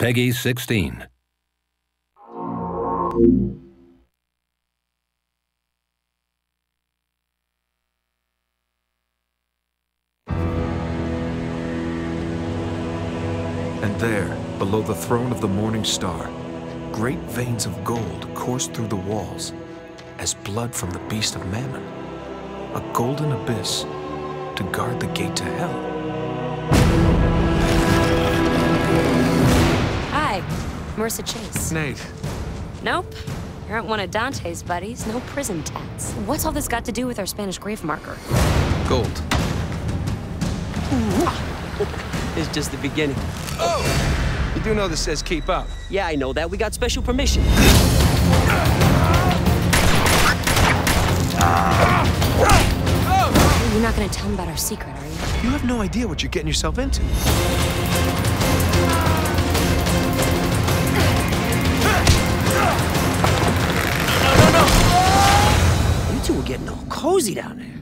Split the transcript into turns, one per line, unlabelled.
Peggy 16.
And there, below the throne of the morning star, great veins of gold coursed through the walls as blood from the beast of Mammon, a golden abyss to guard the gate to hell.
Marisa Chase.
Nate,
Nope. You aren't one of Dante's buddies. No prison tats. What's all this got to do with our Spanish grave marker?
gold.
It's just the beginning. Oh!
You do know this says keep up.
Yeah, I know that. We got special permission.
You're not gonna tell him about our secret, are you?
You have no idea what you're getting yourself into.
Getting all cozy down there.